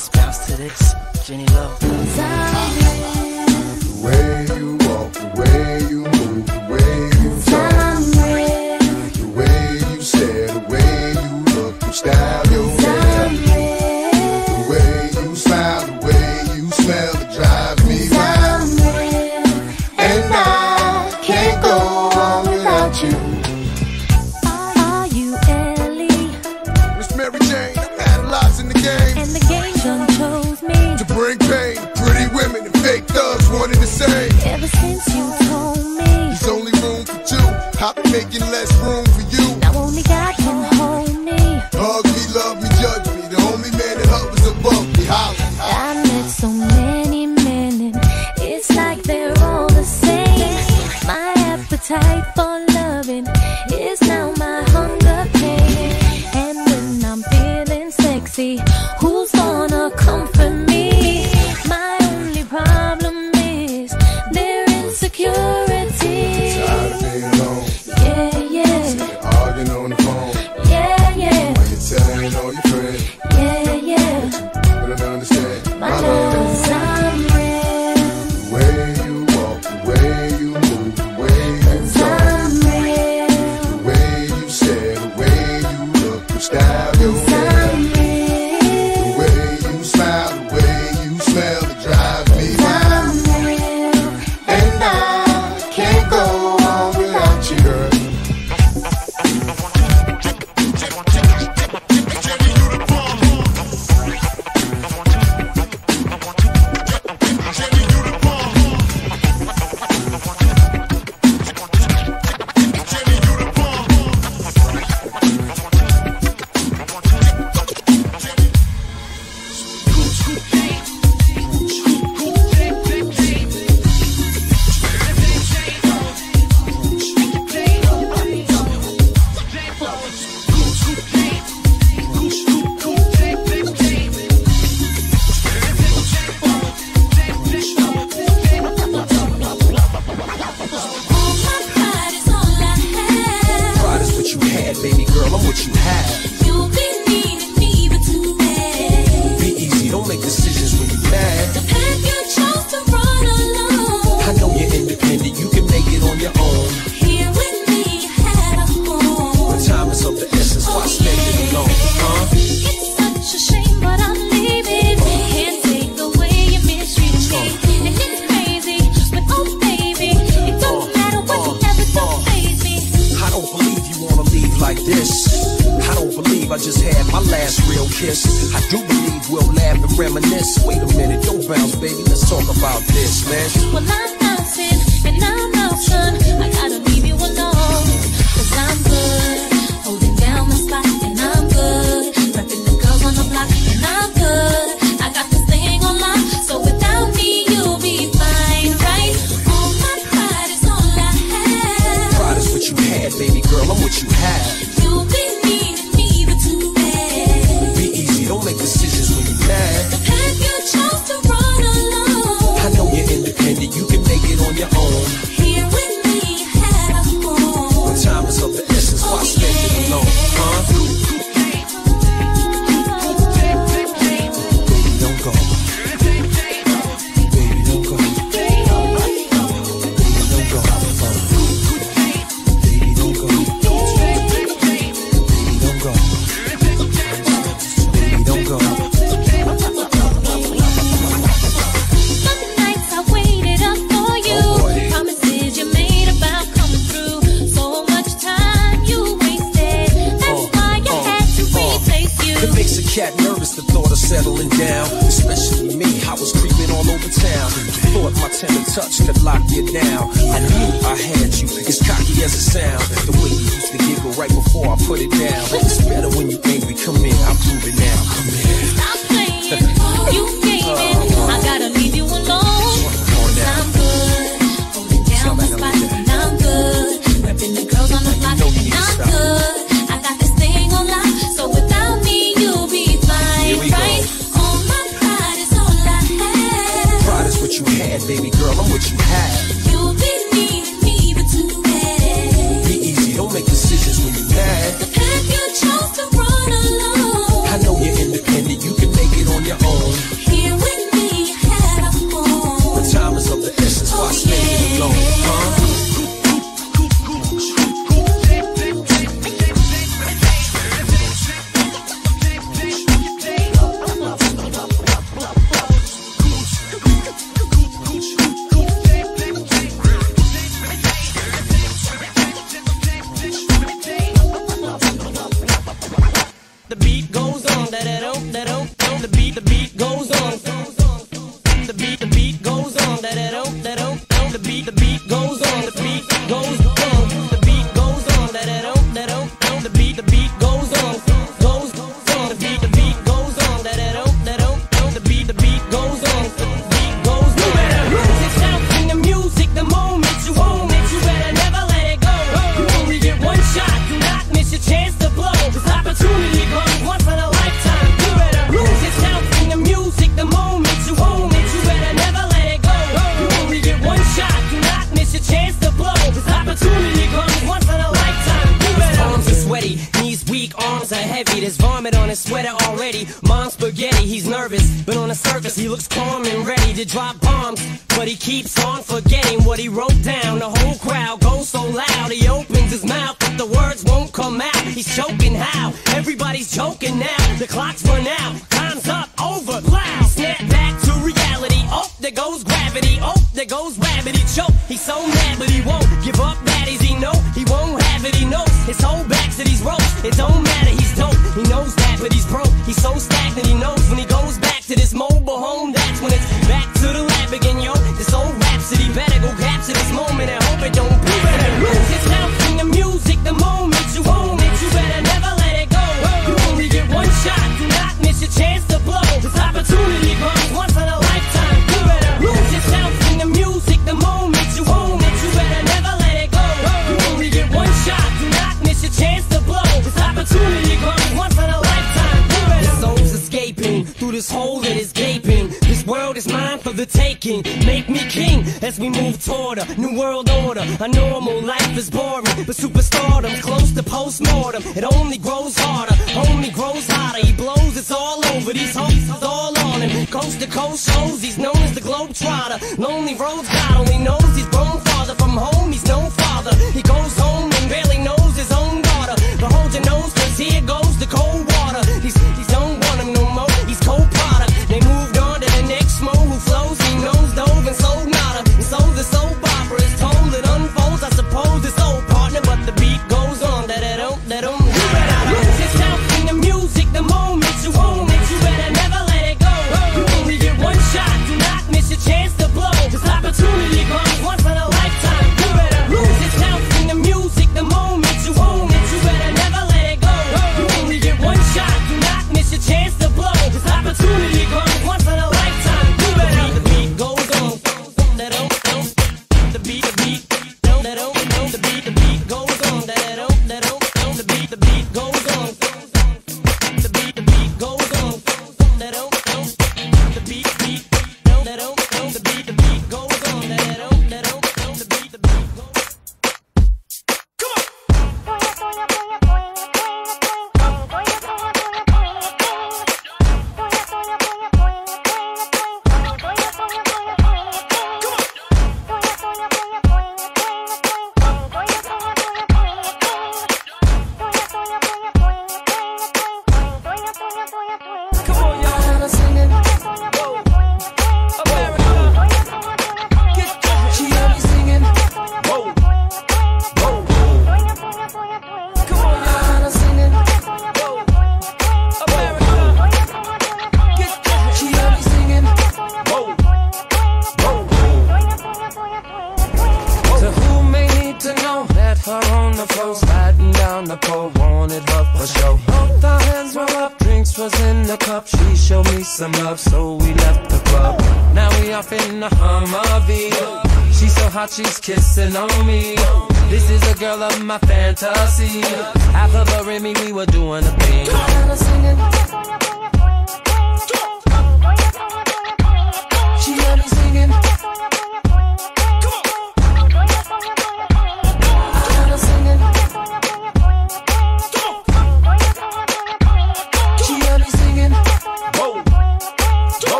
just bounce to this. Jenny Love. The way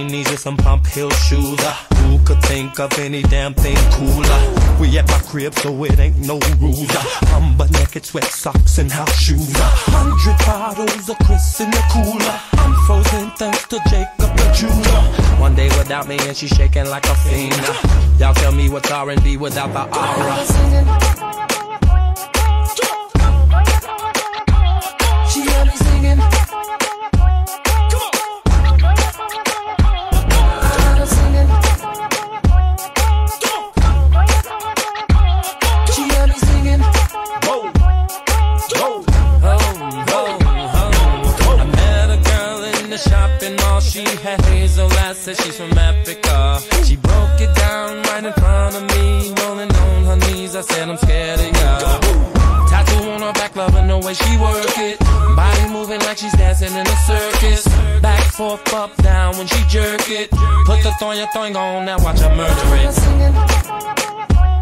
bikinis and some pump hill shoes. Uh, who could think of any damn thing cooler? We at my crib, so it ain't no rules. Uh, I'm but naked, sweat socks and house shoes. Uh, Hundred bottles of Chris in the cooler. I'm frozen thanks to Jacob the Jeweler. One day without me and she's shaking like a fiend. Uh, y'all tell me what's R&B without the aura. said she's from Africa. She broke it down right in front of me, rolling on her knees. I said, I'm scared of ya. Tattoo on her back, loving the way she work it. Body moving like she's dancing in a circus. Back, forth, up, down when she jerk it. Put the thong, your thong on, now watch her murder it.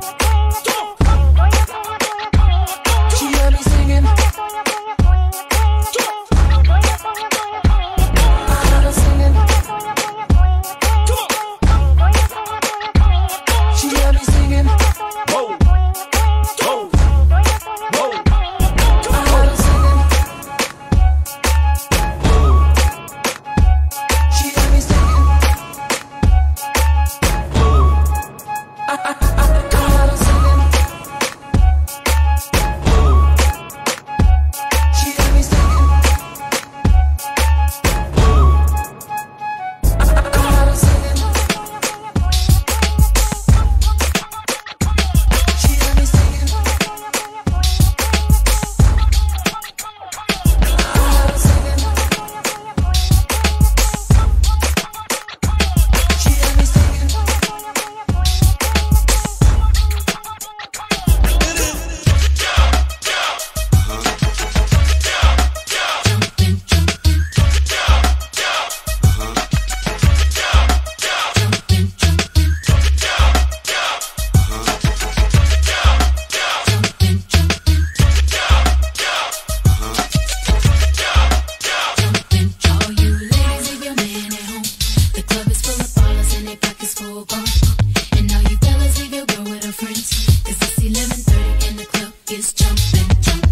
Fellas leave your girl with her friends. Cause it's 11.30 and the club is jumping, jumping.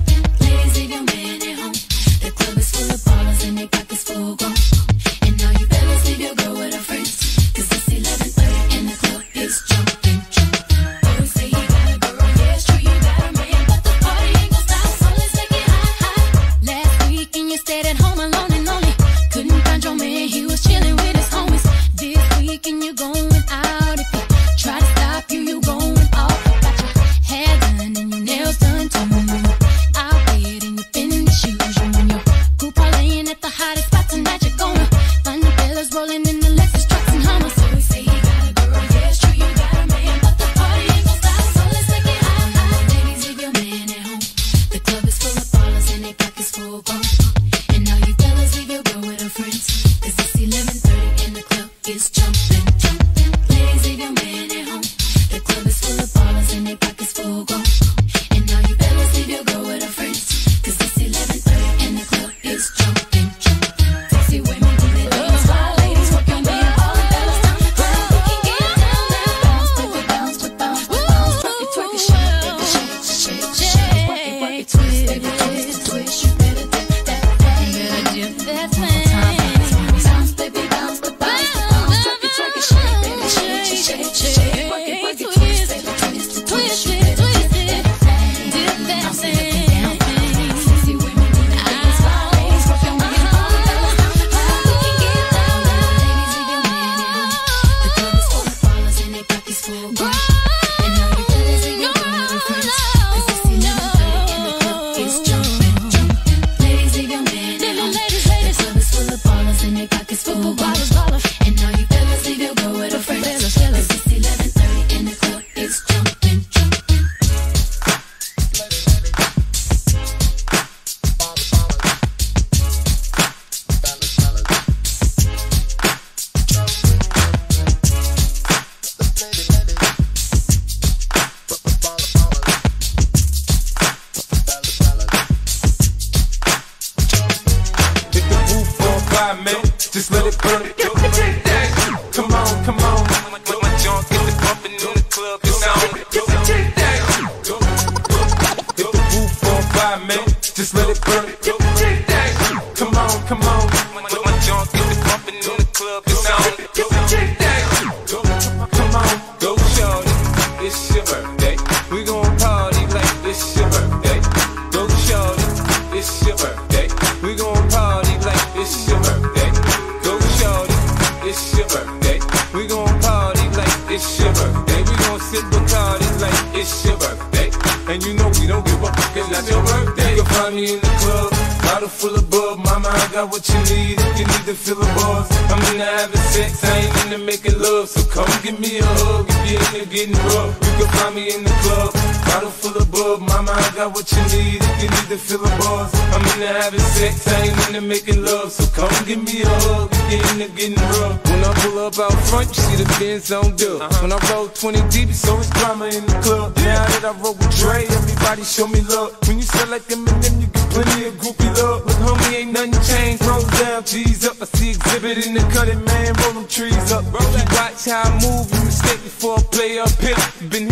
Just let it burn. To the buzz. I'm into having sex, I ain't into making love. So come give me a hug you're into getting rough. When I pull up out front, you see the Benz on dub. Uh-huh. When I roll 20 deep, so it's drama in the club. Now that I roll with Dre, everybody show me love. When you sell like Eminem, you get plenty of groupie love. But homie, ain't nothing changed. Roll down, G's up. I see exhibit in the cutting, man. Roll them trees up. If you watch how I move, you mistake before I play up here. Been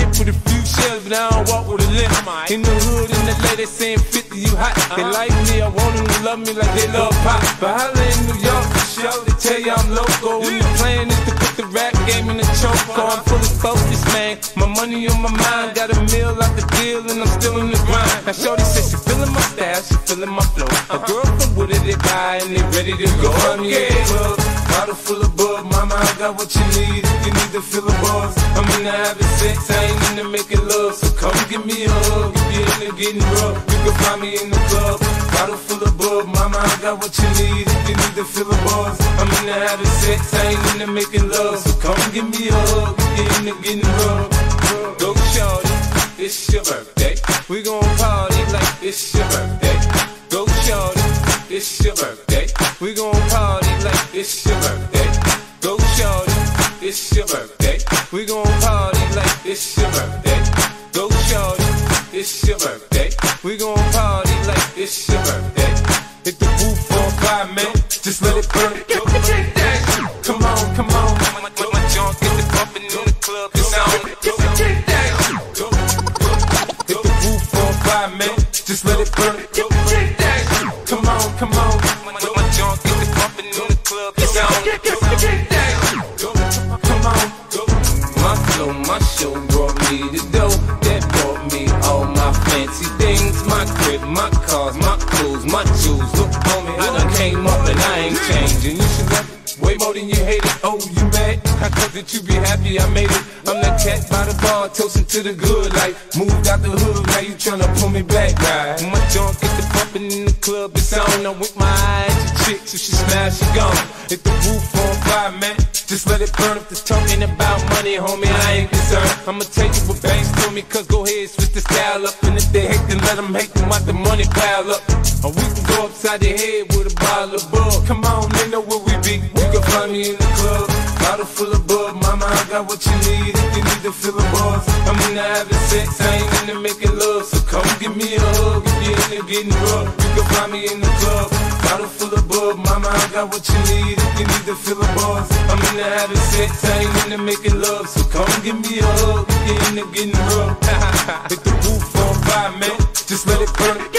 but I walk with a limp. In the hood, in the lady saying 50, you hot. They like me, I want them to love me like they love pop. But holla in New York, for sure, they tell you I'm local. When the plan is to put the rap game in the choke. I'm fully focused, man. My money on my mind, got a meal out the deal, and I'm still in the grind. Now, Shorty says she feeling my style, she feeling my flow. A girl from Wooded, they buy, and they ready to go. I'm yeah, bottle full of bub. Mama, I got what you need if you need to feel the buzz. I'm into having sex, I ain't into making love. So come give me a hug if you're into getting rough. You can find me in the club, bottle full of bub. Mama, I got what you need if you need to feel the buzz. I'm into having sex, I ain't into making love. So come give me a hug if you're into getting rough. Go shorty, it's your birthday. We gon' party like it's your birthday. Go shorty, it's your birthday. We gon' party like it's your We gon' party like it's your birthday. Hit the roof on fire, man. Just let it burn. Come on, come on. When my junk get the bump club, it's on. Hit the roof on fire, man. Just let it burn. Come on, come on. How come that you be happy I made it? I'm that cat by the bar, toasting to the good life. Moved out the hood, now you tryna pull me back, right? My junk get the pumping in the club, it's on. I'm with my eyes, your chick, so she smash, she gone. Hit the roof on fire, man. Just let it burn if it's talking about money, homie. I ain't concerned. I'ma tell you what banks told me, cause go ahead, switch the style up. And if they hate, then let them hate them out the money pile up. Or we can go upside the head with a bottle of bug. Come on, got what you need. If you need to fill the bars, I'm into having sex, I ain't into making love. So come give me a hug if you're into getting rough. You can find me in the club. Bottle full of bug, mama, I got what you need. If you need to fill the bars, I'm into having sex, I ain't into making love. So come give me a hug if you're into getting rough. Hit the roof on fire, man. Just let it burn.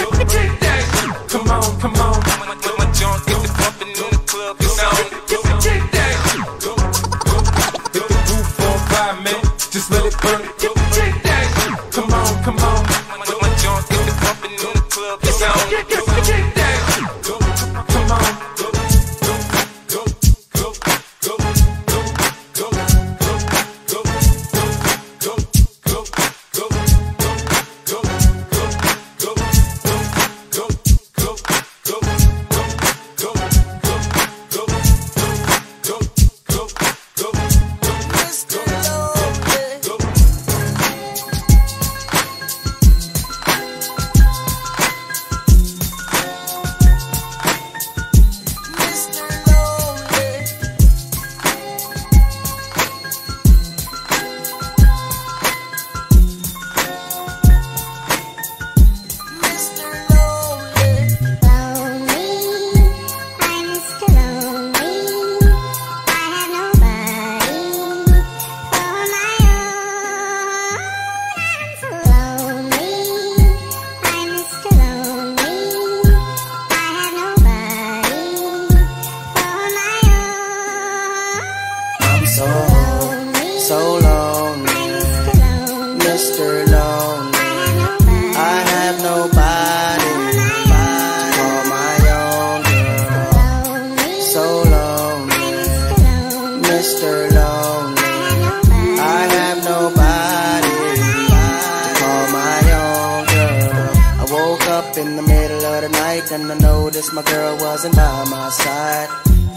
Noticed my girl wasn't by my side.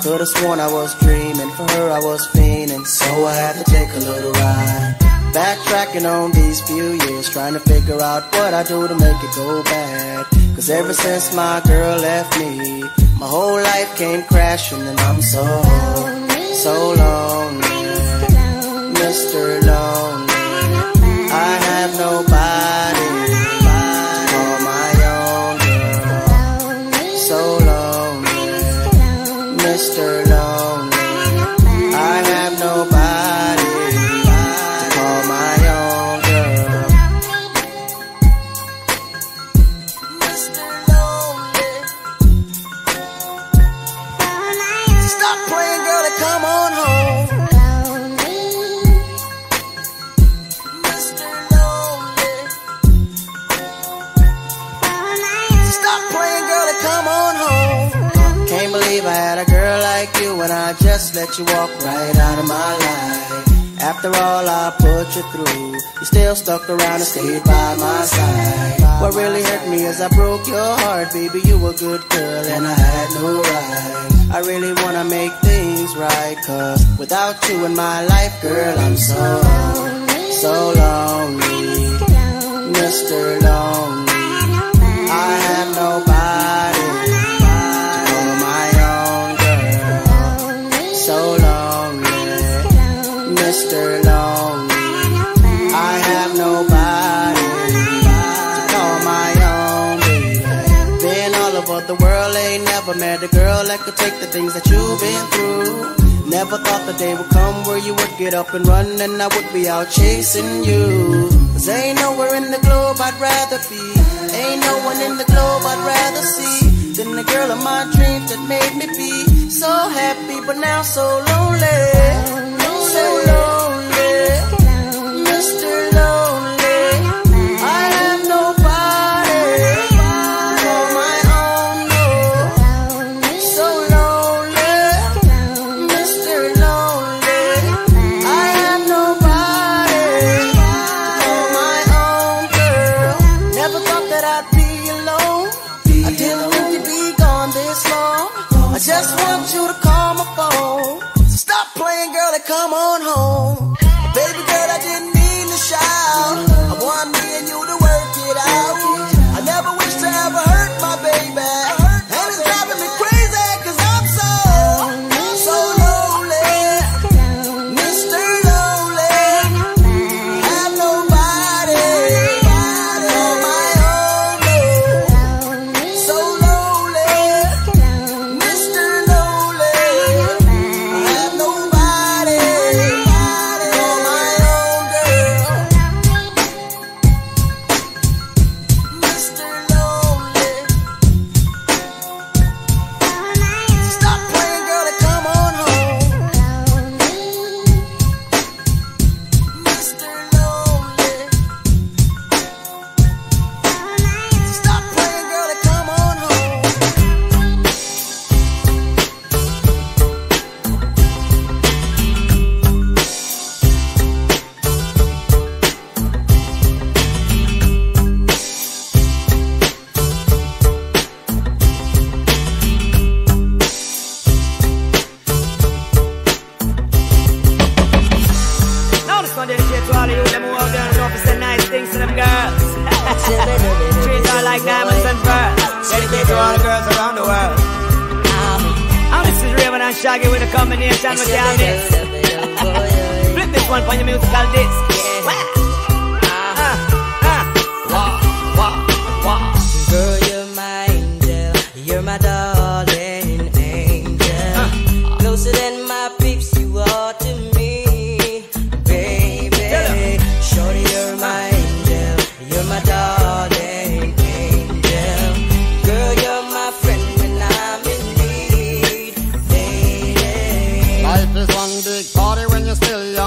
Could've sworn I was dreaming, for her I was fiending, so I had to take a little ride. Backtracking on these few years, trying to figure out what I do to make it go bad. Cause ever since my girl left me, my whole life came crashing and I'm so, so lonely. Mr. Lonely. You through, you still stuck around and stayed by my side. What really hurt me is I broke your heart, baby. You were good girl and I had no right. I really wanna make things right, cause without you in my life, girl, I'm so, so lonely. Mr. Lonely. I have nobody my own girl. So lonely, Mr. never met a girl that could take the things that you've been through. Never thought the day would come where you would get up and run and I would be out chasing you. Cause ain't nowhere in the globe I'd rather be. Ain't no one in the globe I'd rather see than the girl of my dreams that made me be so happy, but now so lonely.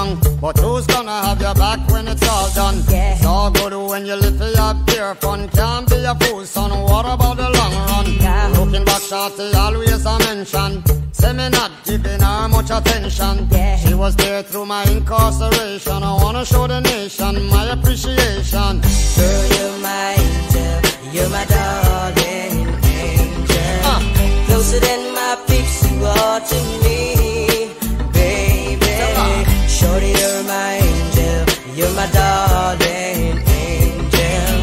Young. But who's gonna have your back when it's all done? Yeah. It's all good when you live for your pure fun. Can't be a fool, son. What about the long run? Yeah. Looking back, shorty, always a mention. Say me not giving her much attention. Yeah. She was there through my incarceration. I wanna show the nation my appreciation. Girl, you're my angel. You're my darling angel. Uh. Closer than my peeps, you are to me, my darling angel.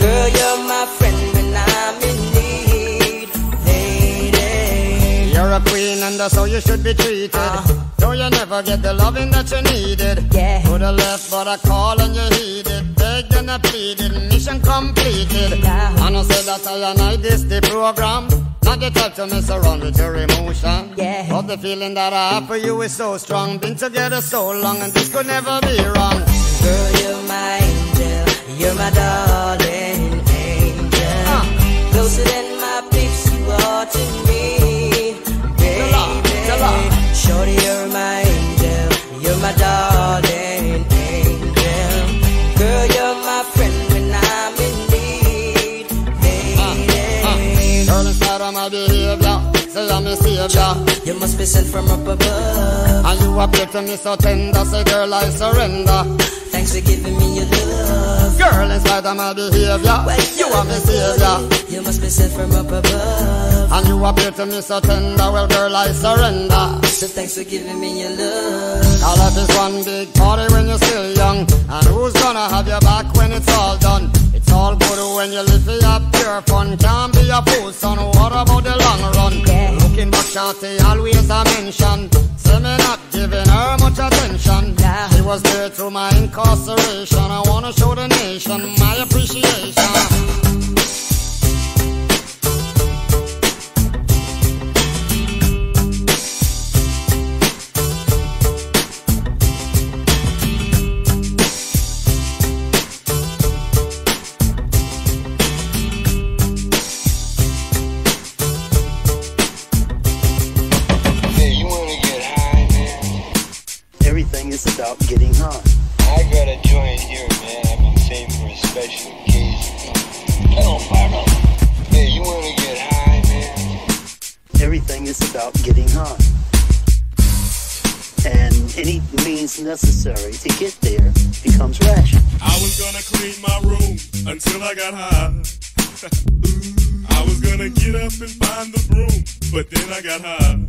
Girl, you're my friend when I'm in need, lady. You're a queen and that's how you should be treated. Uh-huh. Though you never get the loving that you needed. Yeah. To the left, but I call and you heeded. Begged and I pleaded, mission completed. Yeah. And I said that I and I this the program. Not the type to mess around with your emotion. Yeah. But the feeling that I have for you is so strong. Been together so long and this could never be wrong. Girl, you're my angel. You're my darling angel. Uh. Closer than my peeps, you are to me, baby. Shorty, you're my angel. You're my darling say savior. You must be sent from up above. And you appear to me so tender, say girl I surrender. Giving me your love. Girl, inside of my behavior, you are my savior. You must be sent from up above. And you appear to me so tender, well girl I surrender. So thanks for giving me your love. Our life is one big party when you're still young. And who's gonna have your back when it's all done? It's all good when you live for your pure fun. Can't be a fool, son. What about the long run? Yeah. Looking back, shorty, always a mention. Say me not giving her much attention. Yeah. She was there through my incarceration. I wanna show the nation my appreciation. High. I got a joint here, man. I've been saving for a special occasion. Come on, fire up. Hey, you wanna get high, man? Everything is about getting high. And any means necessary to get there becomes rational. I was gonna clean my room until I got high. I was gonna get up and find the broom, but then I got high.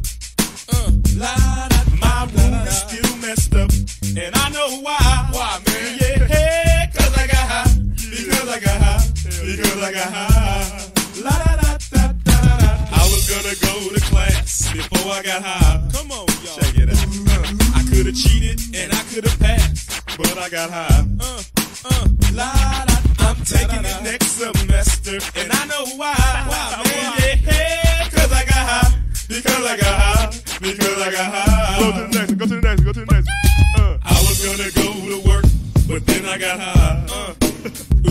Uh, la, da, my room is still messed up, and I know why. Why, man? Yeah, cause I got high. Because I got high. Because I got high. La da da da da da. I was gonna go to class before I got high. Come on, y'all. Check it out. I could have cheated and I could have passed, but I got high. Uh, uh, la da. I'm taking it next semester, and I know why. Why, man? Yeah, cause I got high. Because I got high. Because I got high. Go to the next. Go to the next. Go to the next. Uh, I was gonna go to work, but then I got high. Uh,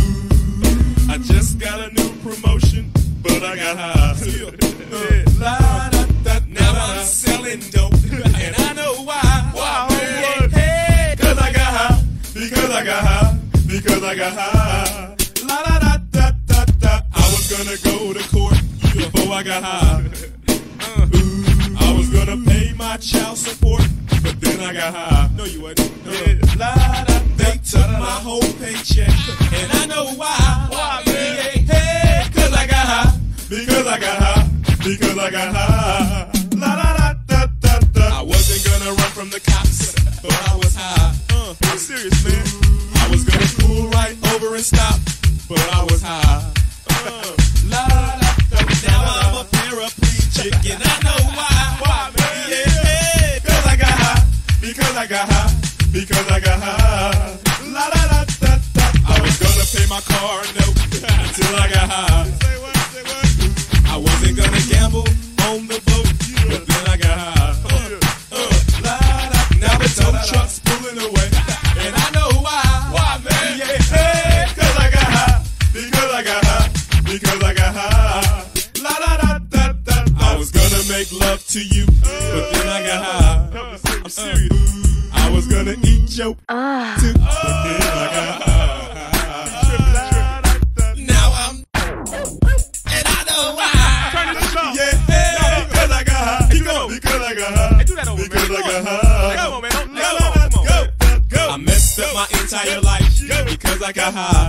ooh, I just got a new promotion, but I got high. Uh, la, da, da, now I'm selling dope, and I know why. Why, man? Hey, cause I got high. Because I got high. Because I got high. La da da da da da. I was gonna go to court before I got high. My child support, but then I got high. No, you wasn't. Yeah, la da. They took my whole paycheck, and I know why. Why, man? Yeah, hey, cause I got high. Because I got high. Because I got high. La da da da da da. I wasn't gonna run from the cops, but I was high. Uh, I'm serious, man. I was gonna pull right over and stop, but I was high. Uh, la da da. Now I'm a paraplegic, and I know. Why, I got high. Because I got high. La da da da da. I was gonna pay my car note until I got high. I wasn't gonna gamble on the boat, but then I got high. Uh, uh, la, da. Now the tow truck's pulling away, and I know why. Why, man? Yeah, hey, cause I got high. Because I got high. Because I got high. La da da da da. I was gonna make love to you, but then I got high. I'm serious. I was gonna eat your too, but then I got high. Now I'm and I know why. Turn this up. Yeah, hey, because I got high. Keep going. Because I got high. Hey, do that over, because man. I got high. Come on, man. Don't, no, come on, come on. Go, go. I messed up my entire life because I got high.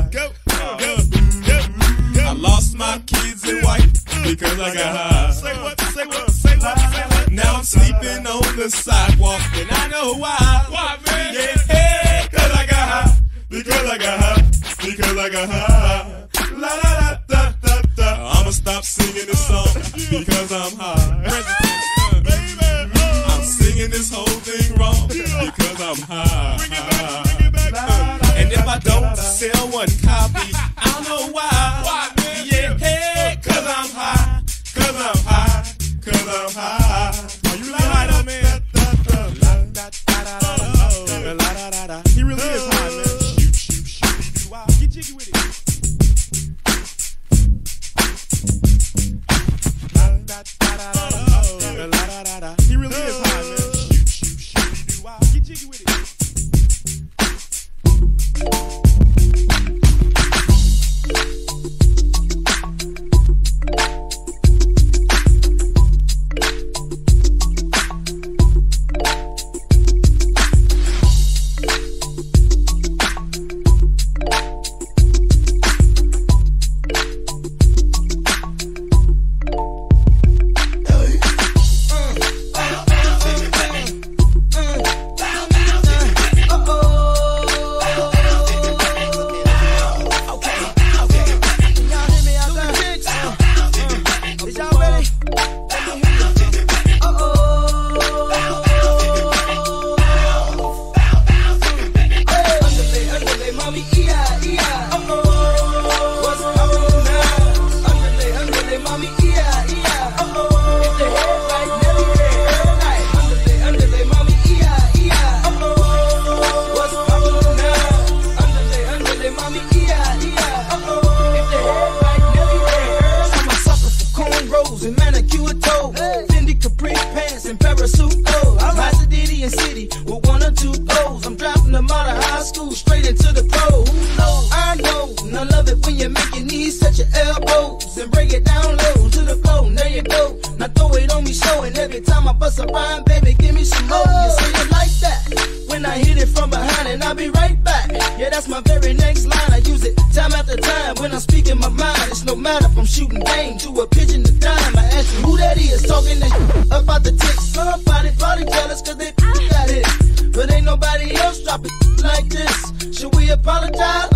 your knees, touch your elbows, and break it down low to the floor. There you go. Now throw it on me, showing every time I bust a rhyme, baby, give me some more. You see it like that when I hit it from behind, and I'll be right back. Yeah, that's my very next line. I use it time after time when I'm speaking my mind. It's no matter if I'm shooting game to a pigeon to dime. I ask you who that is talking that about the tick. Somebody probably jealous cause they got it, but ain't nobody else dropping like this. Should we apologize?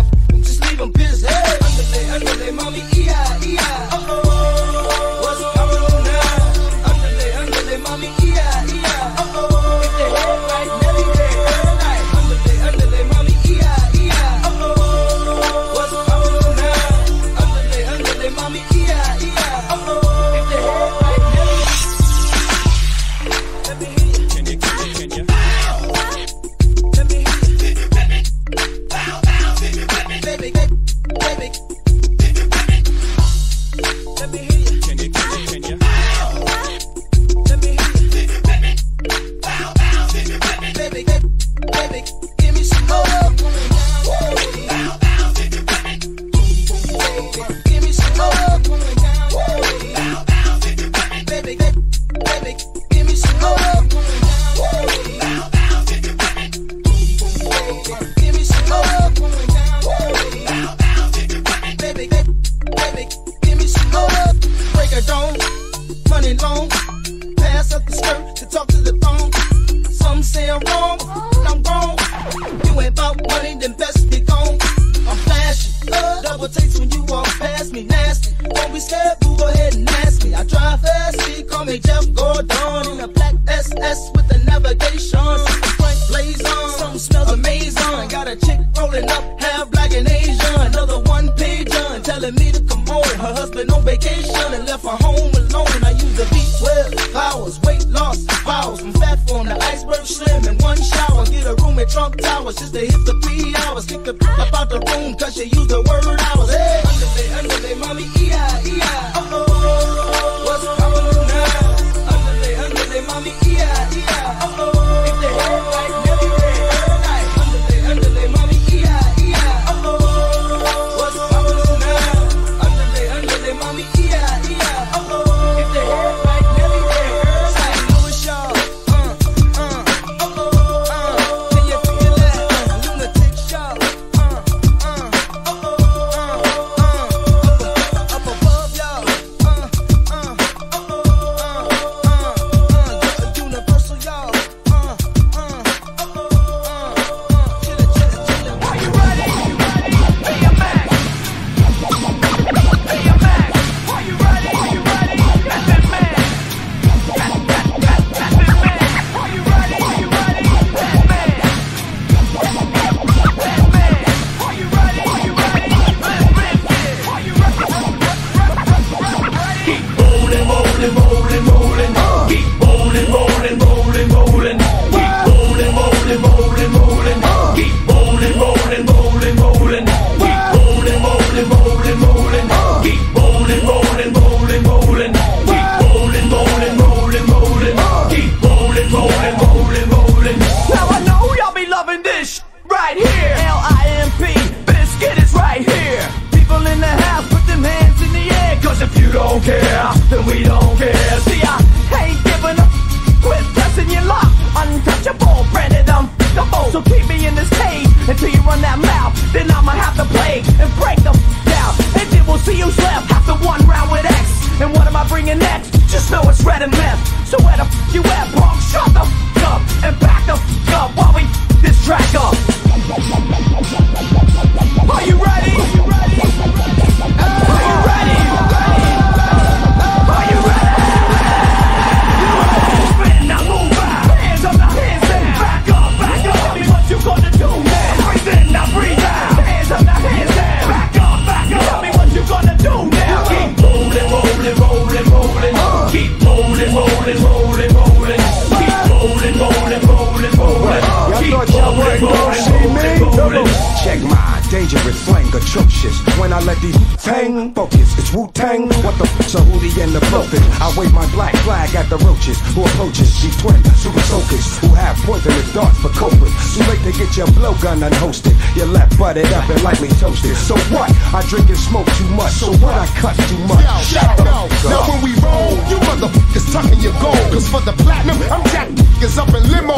your gold. Cause for the platinum, I'm jacking up in limo.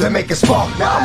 that make it spark. Now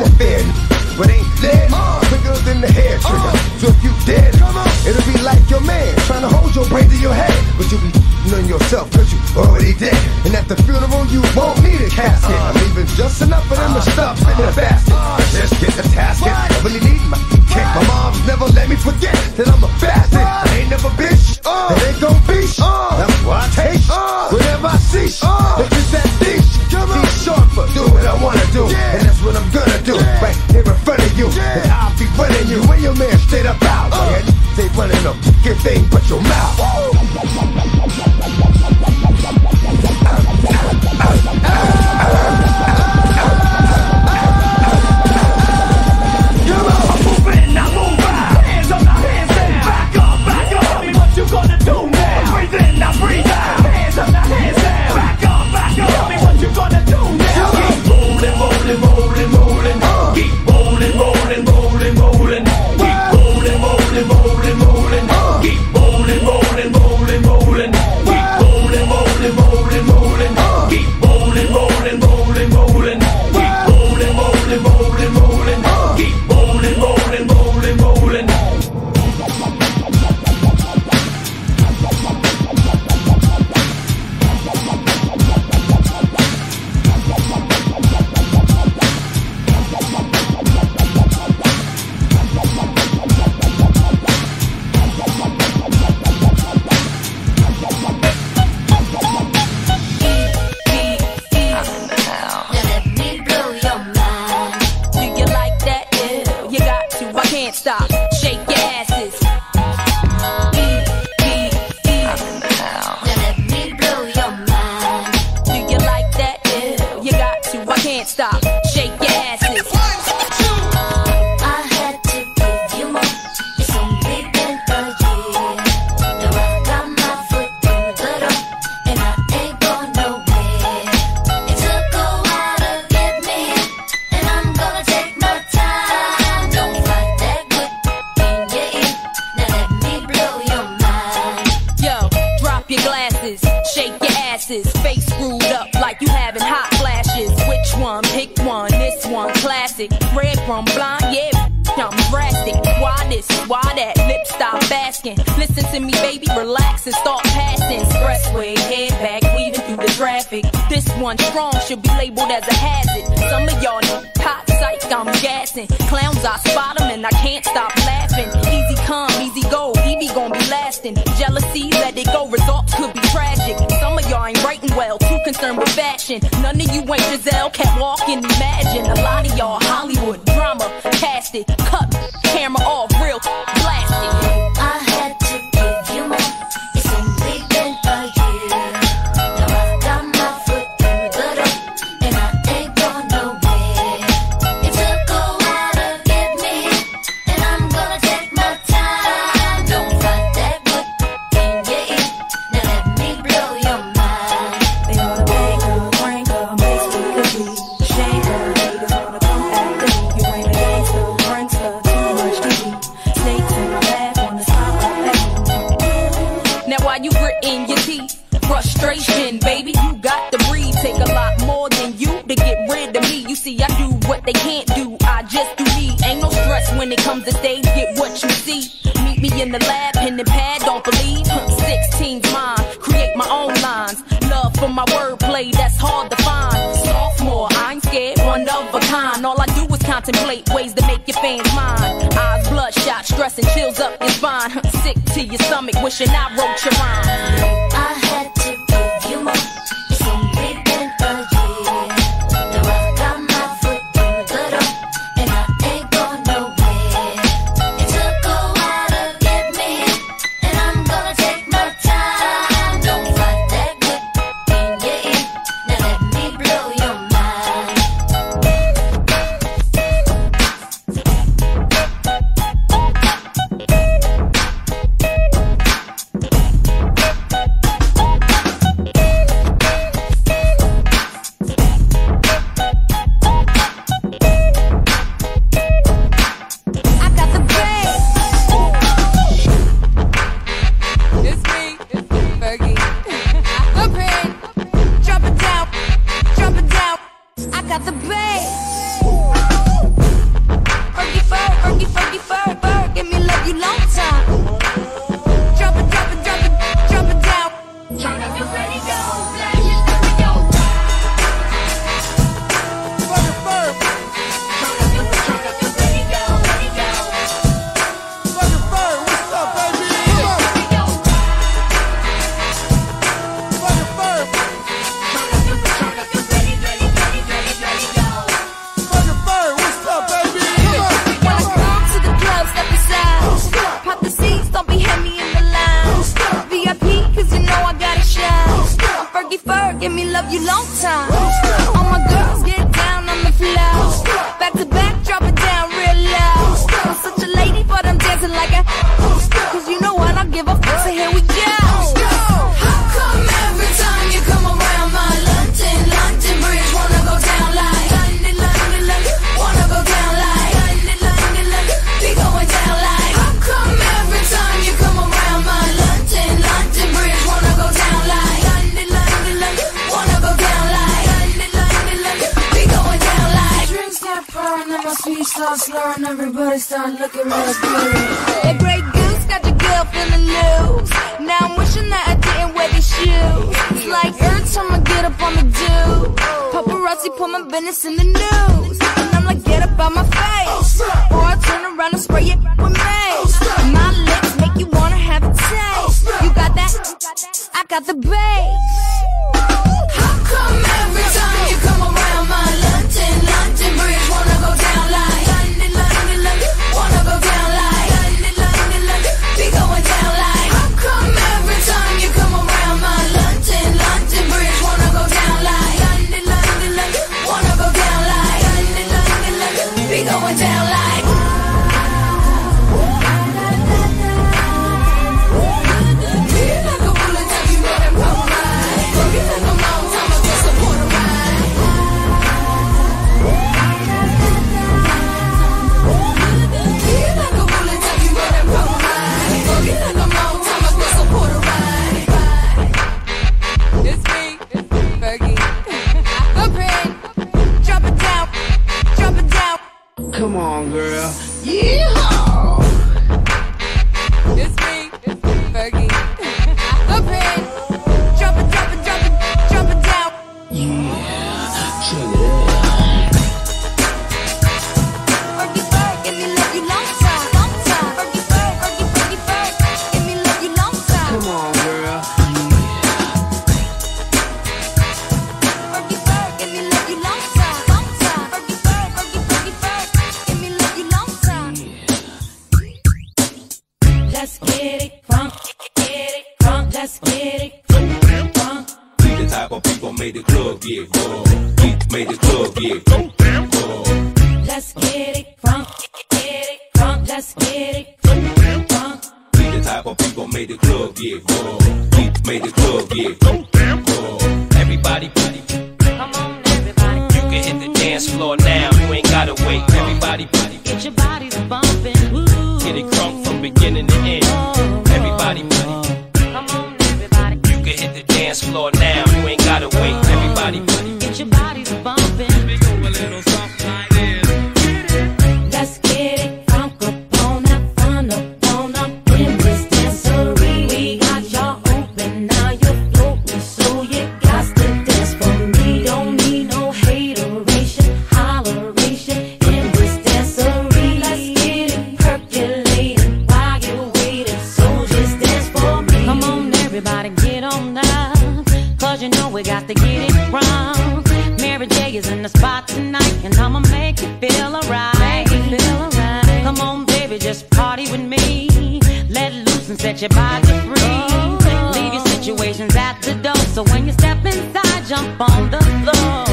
And I'ma make you feel alright. Right. Come on, baby, just party with me. Let loose and set your body free. Leave your situations at the door. So when you step inside, jump on the floor.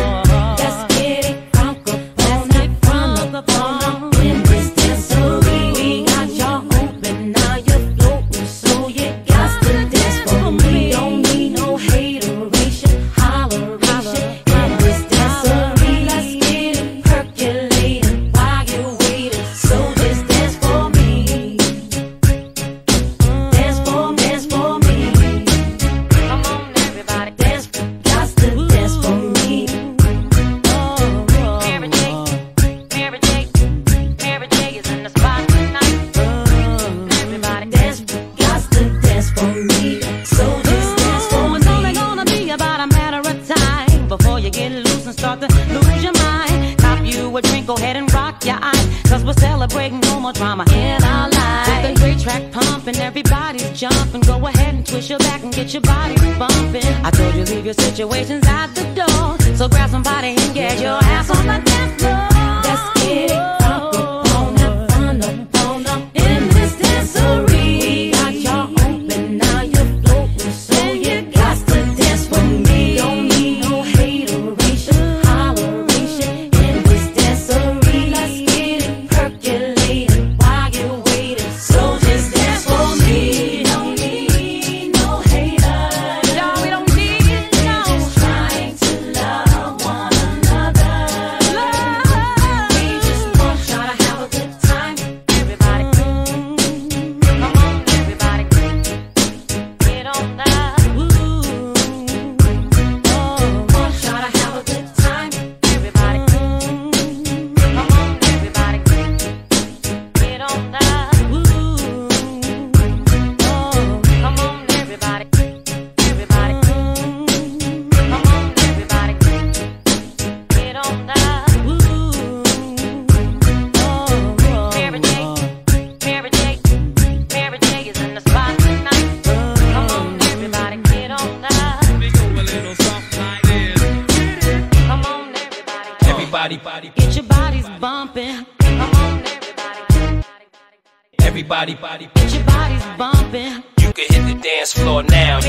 everybody. Get your body's bumping. You can hit the dance floor now.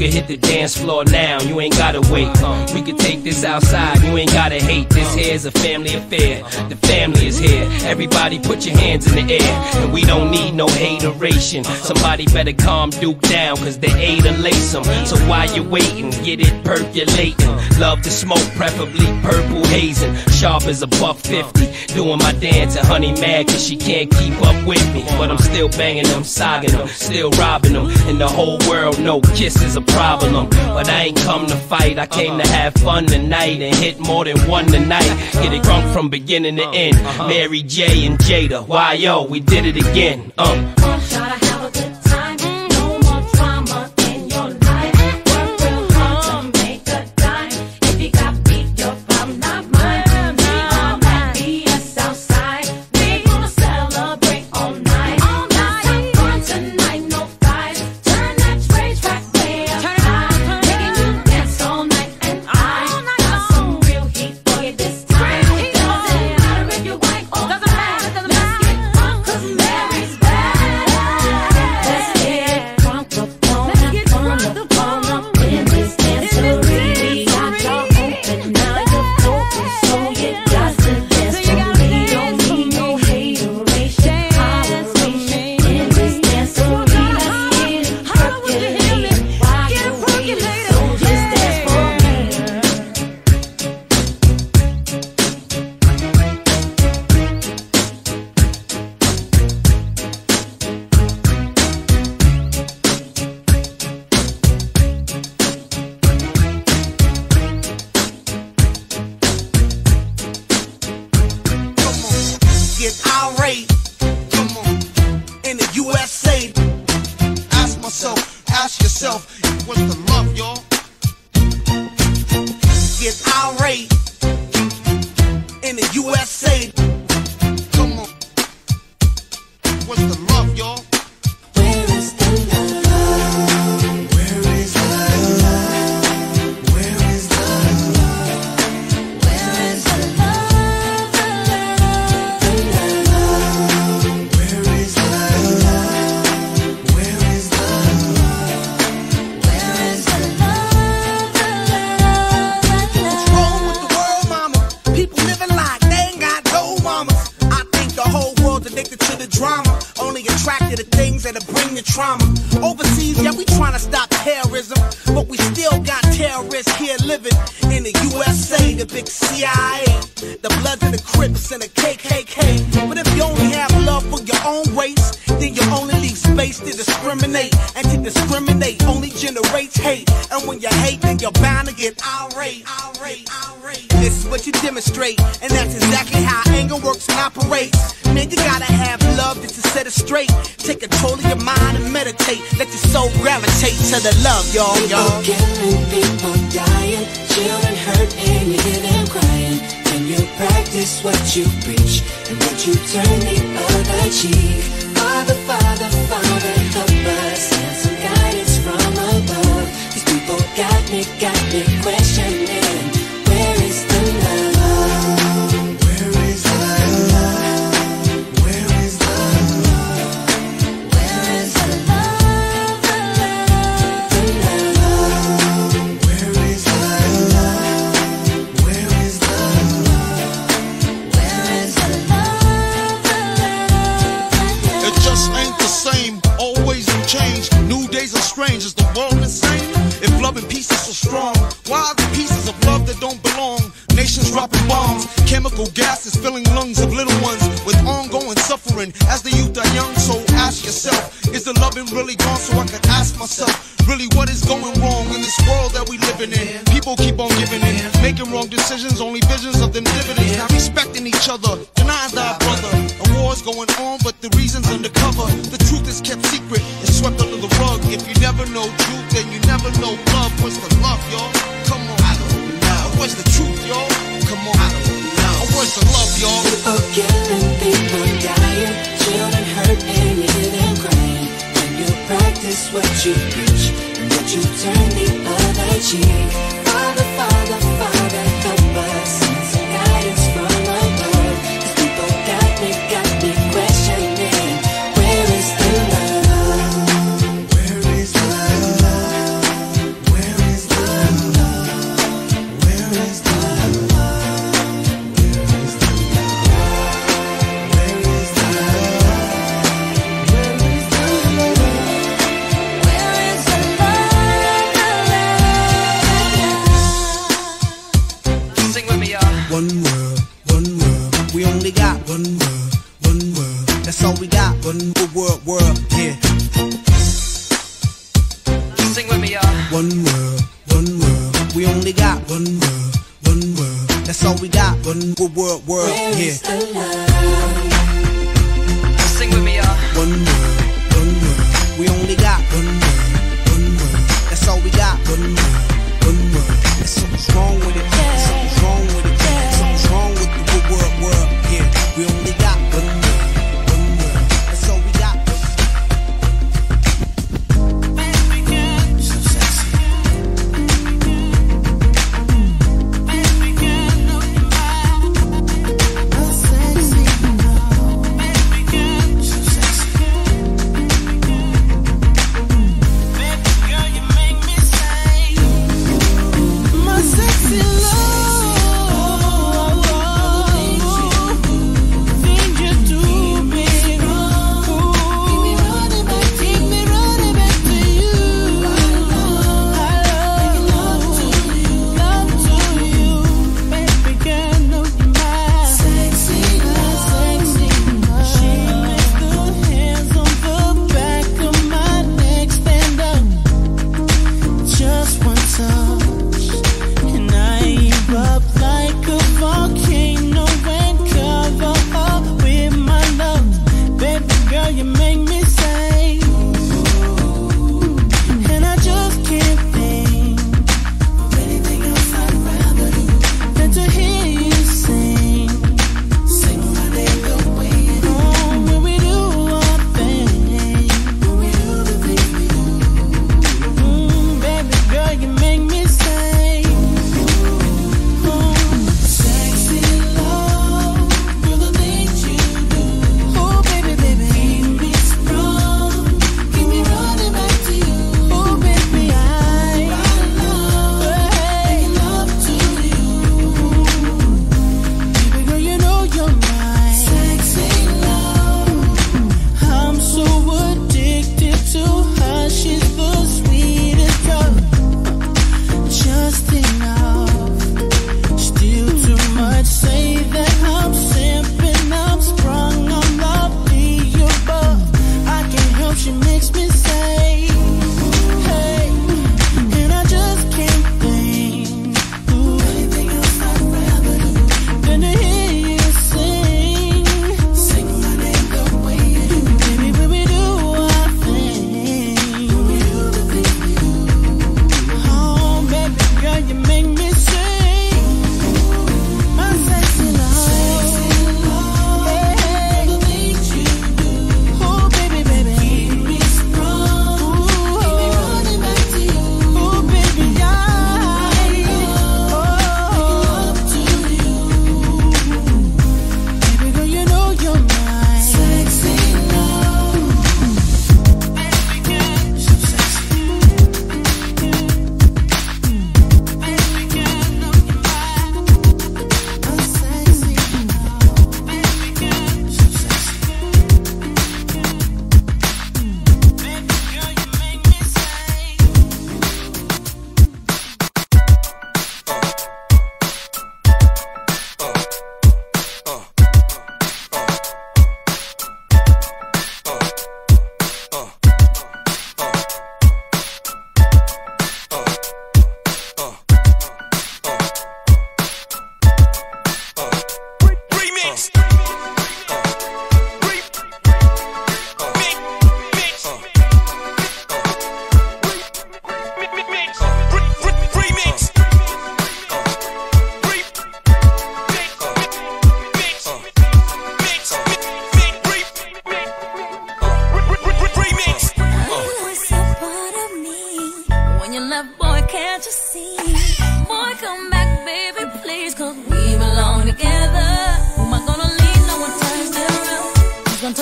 could hit the dance floor now, you ain't gotta wait. We could take this outside, you ain't gotta hate. This here's a family affair. The family is here. Everybody put your hands in the air. And we don't need no hateration. Somebody better calm Duke down, cause they ate a lace him. So while you waiting, get it percolating. Love to smoke, preferably purple hazing. Sharp as a buck 50. Doing my dance, and honey mad cause she can't keep up with me. But I'm still banging them, sogging them, still robbing them. And the whole world know kisses. a problem. But I ain't come to fight, I came to have fun tonight and hit more than one tonight. Get it drunk from beginning to end. Mary J and Jada, why yo, we did it again. Um.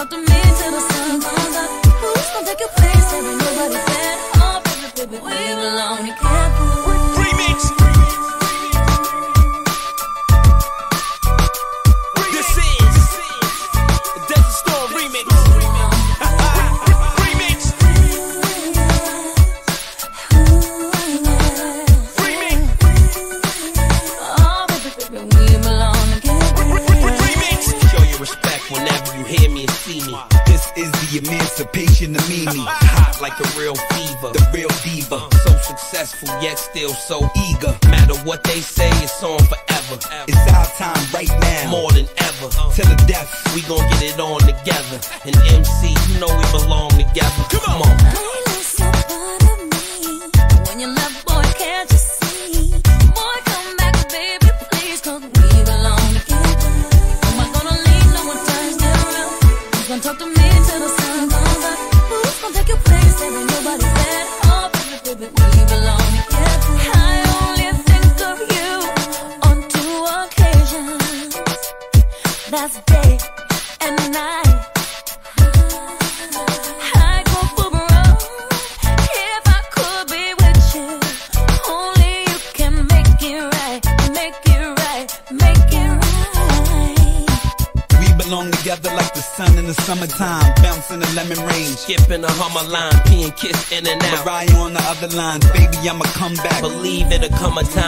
To me A line, peeing kiss in and out. Mariah on the other line. Baby, I'ma come back. Believe it'll come a time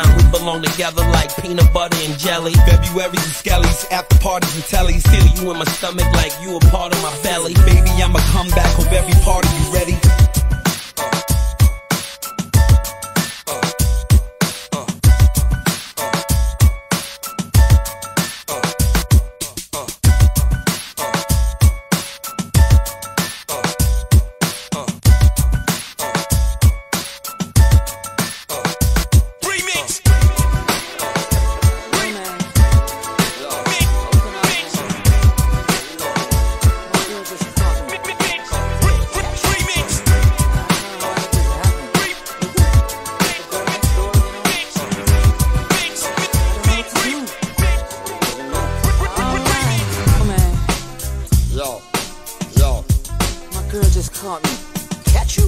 girl just caught me. Catch you?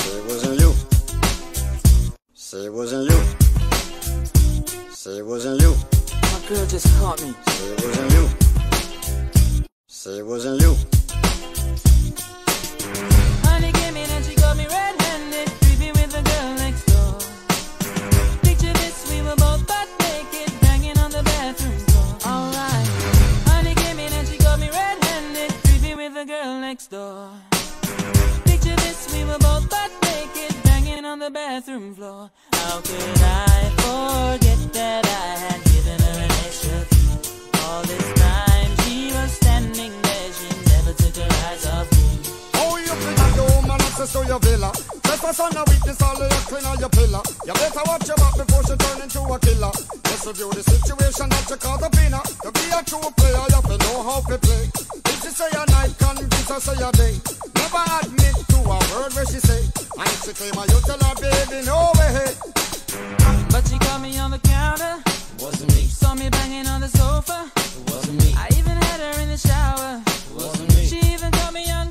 say it wasn't you. Say it wasn't you. Say it wasn't you. My girl just caught me. Say it wasn't you. Say it wasn't you. How could I forget that I had given her an extra? All this time she was standing there, she never took her eyes off me. Oh, you like your woman access to your villa. On a weakness, all of your clean on your pillar. You better watch your back before she turn into a killer. Let's review the situation that you call the winner. To be a true player, you have to know how to play. If she say a night, convince her say a day. Never admit to a word where she say. And if she claim her, you tell her, baby, no way. But she caught me on the counter. Wasn't me. Saw me banging on the sofa. Wasn't me. I even had her in the shower. Wasn't me. She even caught me on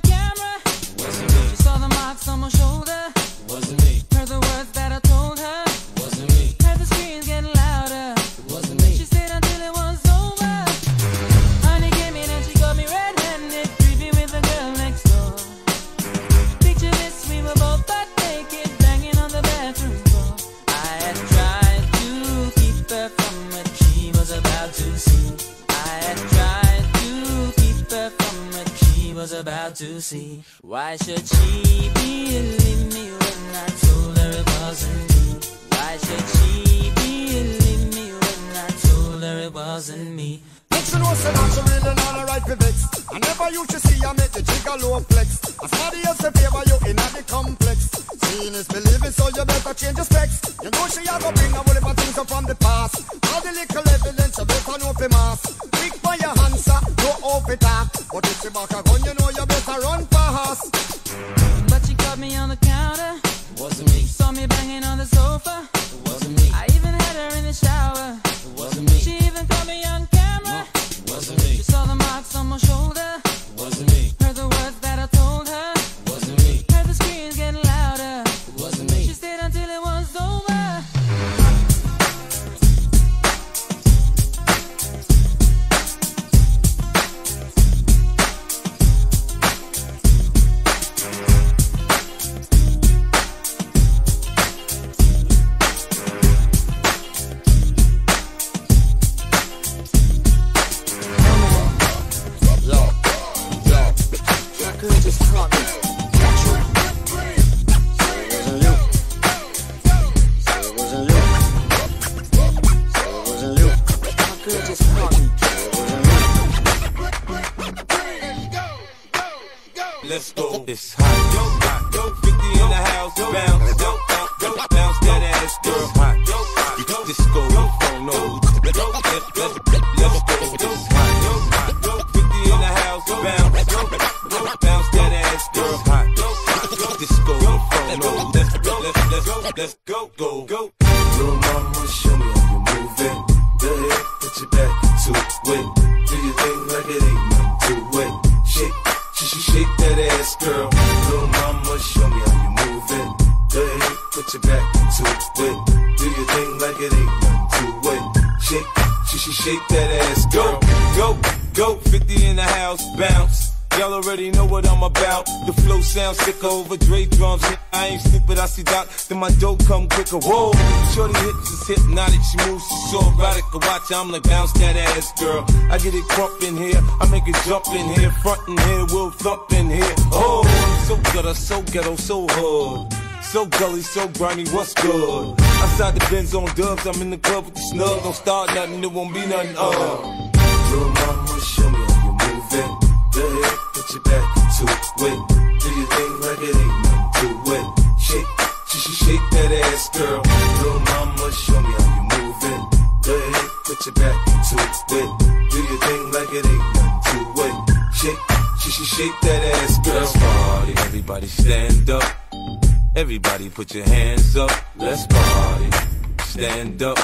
about to see. Why should she believe me when I told her it wasn't me? Why should she believe me when I told her it wasn't me? Next you know, say that she really not a right for vex. I never used to see her make the jigger low flex. As somebody else to favor you in the complex. Seeing is believing, so you better change your specs. You know she a go bring a whole heap of things up from the past. All the little evidence you better know for mass. Quick for your answer, no off it talk. But if she back a gun, you know better run fast. But she caught me on the counter. Wasn't me. Saw me banging on the sofa. I watch, I'm like bounce that ass, girl. I get it crump in here, I make it jump in here, front in here, we'll thump in here. Oh, so ghetto, so ghetto, so hood. So gully, so grimy, what's good? Outside the Benz on dubs, I'm in the club with the snug. Don't start nothing, it won't be nothing. Uh. Little mama, show me how you move it. Go ahead, put your back into it. Do your thing like it ain't nothing to it. Shake, she shake that ass, girl. Little mama, ahead, your back into it. Do your thing like it ain't nothing to it. Shake, she shake that ass, girl. Party, everybody stand up. Everybody put your hands up. Let's party, stand up.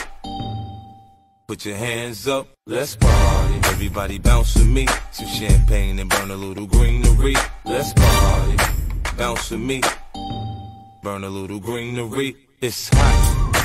Put your hands up, let's party. Everybody bounce with me. Some champagne and burn a little greenery. Let's party. Bounce with me. Burn a little greenery. It's hot.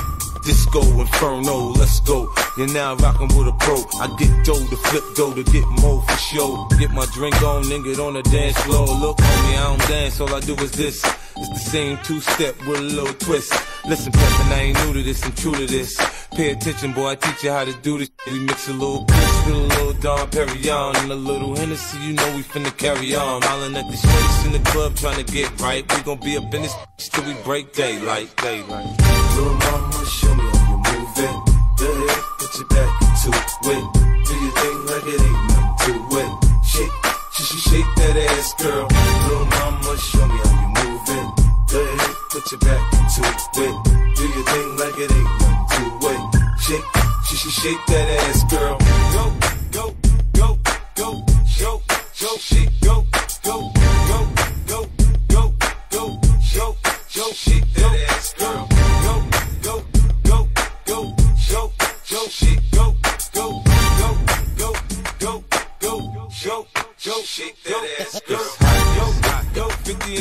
Disco Inferno, let's go. You're now rocking with a pro. I get dough to flip dough to get more for show. Get my drink on, then get on the dance floor. Look, homie, I don't dance, all I do is this. It's the same two step with a little twist. Listen, Peppin, I ain't new to this, I'm true to this. Pay attention, boy, I teach you how to do this. We mix a little Kush with a little Dom Perignon and a little Hennessy, you know we finna carry on. Smiling at the space in the club trying to get right. We gon' be up in this till we break daylight, daylight. Little mama, show me how you move it. Go ahead, put your back into it. Do your thing like it ain't nothing to it. Shake, she, she shake that ass, girl. Little mama, show me how you move it. Go ahead, put your back into it. Do your thing like it ain't nothing to it. Shake, she, she shake that ass, girl. Go, go, go, go, show, show, shake, go, go,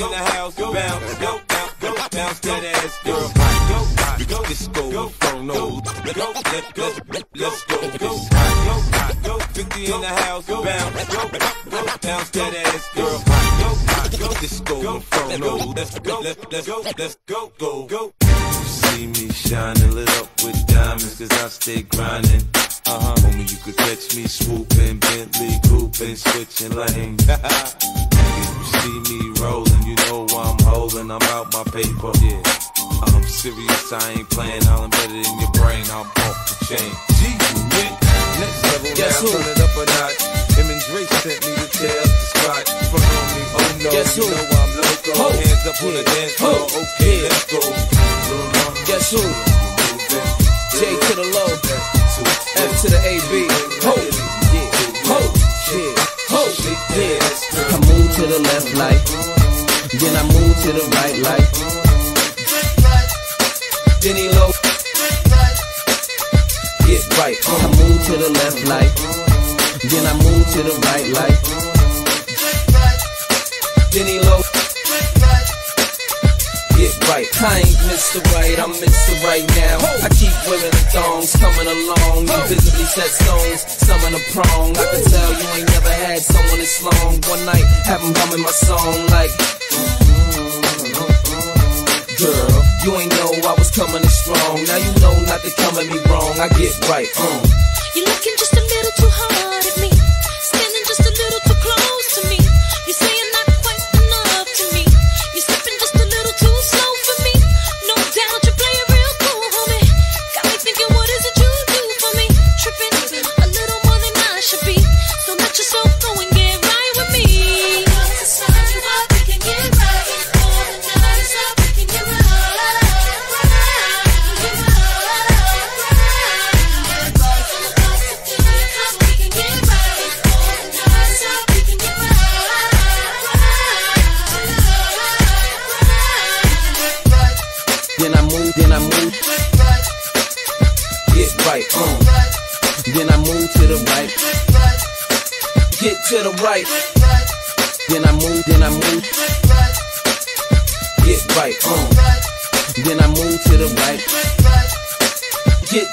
in the house, bounce, go, bounce, go, bounce that ass, girl. Go, go, disco, inferno. Go, let, let, let's go, go, go, go, 50 in the house, bounce, go, go, bounce that ass, girl. Go, go, disco, inferno. Let's go, let, let's go, let's go, go, go. You see me shining, lit up with diamonds, cause I stay grinding. Uh-huh. Homie, you could catch me swooping, Bentley cooping, switching lanes. if you see me rolling, you know I'm holding. I'm out my paper. Yeah, I'm serious. I ain't playing. I'll embed it in your brain. I'm off the chain. G unit. Next level, Guess now who? turn it up a notch. Him and Drake sent me to tell the spot. Front on me, oh no, Guess you who? know I'm loco. Ho. Hands up on the dance floor. Okay, let's go. Guess who? J to the low, F to the AB. Ho, yeah, ho, ho, yeah. I move to the left like, then I move to the right like. Then he low, get right. I move to the left like, then I move to the right like. Then he low. Get right, I ain't Mr. Right, I'm Mr. Right now. I keep thongs coming along, invisibly set stones, some in a prong. I can tell you ain't never had someone this long. One night, have 'em bumming my song like. Girl, you ain't know I was coming strong. Now you know not to come at me wrong. I get right, um. You're looking just a little too hard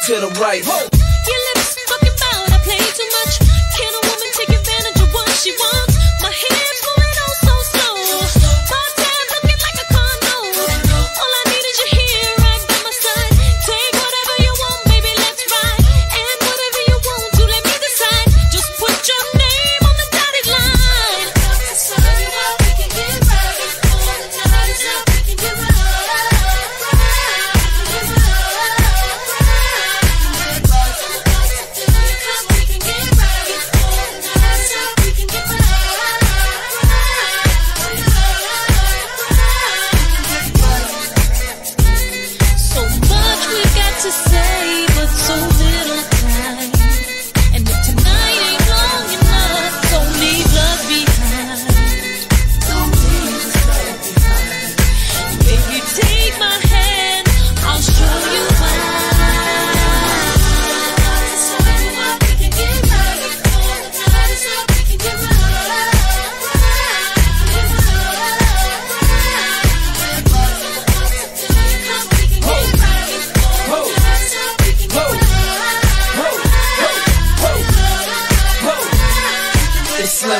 to the right.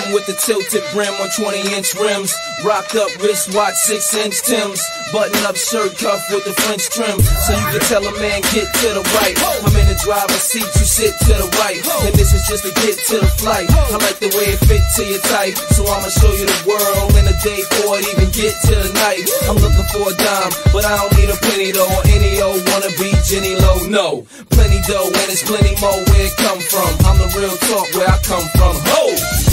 Slim with the tilted brim on 20 inch rims. Rock up wristwatch, 6 inch Tims. Button up shirt cuff with the French trim. So you can tell a man, get to the right. I'm in the driver's seat, you sit to the right. And this is just to get to the flight. I like the way it fit to your type. So I'ma show you the world in a day before it even get to the night. I'm looking for a dime, but I don't need a penny though. Or any old wanna be Jenny Low. No, plenty dough and it's plenty more where it come from. I'm the real talk where I come from. Ho!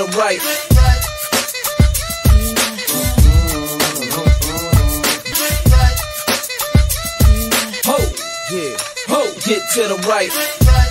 To the. Ho! Yeah. Ho! Get to the right.